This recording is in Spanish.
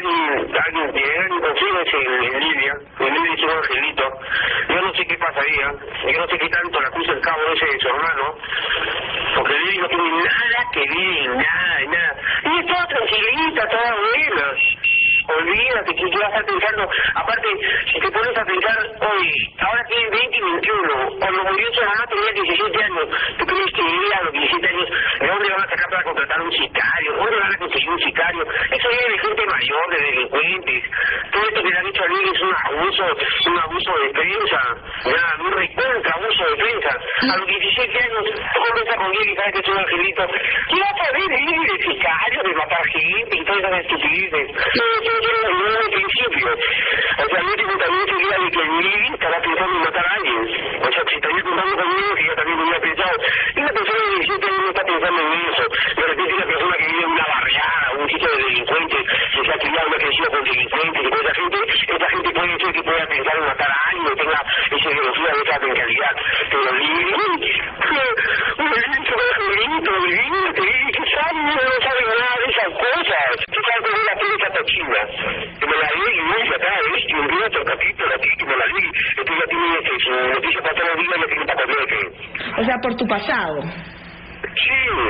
alguien, alguien y confíense en, en Lidia, en Lidia es un angelito, yo no sé qué pasaría, yo no sé qué tanto la acusa el cabo ese de su hermano, porque Lidia no tiene nada que ver, nada, nada, y es toda tranquilita, toda buena, olvídate que tú vas a estar pensando, aparte, si te pones a pensar, hoy, ahora tiene 20 y 21, cuando murió su mamá tenía 17 años, ¿tú crees que ella a los 17 años, de dónde van a sacar un sicario? ¿Dónde van a conseguir un sicario? Eso viene de gente mayor, de delincuentes, todo esto que le han hecho a Lili es un abuso, un abuso de defensa, ya, un recontra abuso de defensa. A los 17 años, tú conversas con Lili, sabes que es un angelito, ¿qué vas a ver Lili de sicario, de matar gente y todas esas estupideces? No, yo, yo, yo, yo, de principio. O sea, yo tengo también sería de que Lili estaba pensando en matar a alguien. O sea, si estaría contando conmigo, que yo también lo hubiera pensado. Ha criado, ha crecido con delincuentes y con esa gente, esta gente puede ser que pueda pensar en matar a alguien, o tenga esa ideología de esa mentalidad. Pero Lili, un de angelito, viviente, que sabe, no sabe nada de esas cosas. Tú sabes que es la prensa toxina. Que me la leí y muy acá, ¿ves? Y un día otro capítulo aquí, que me la leí. Esto ya tiene este, su noticia para todos los días, ya tiene para. O sea, por tu pasado. Sí.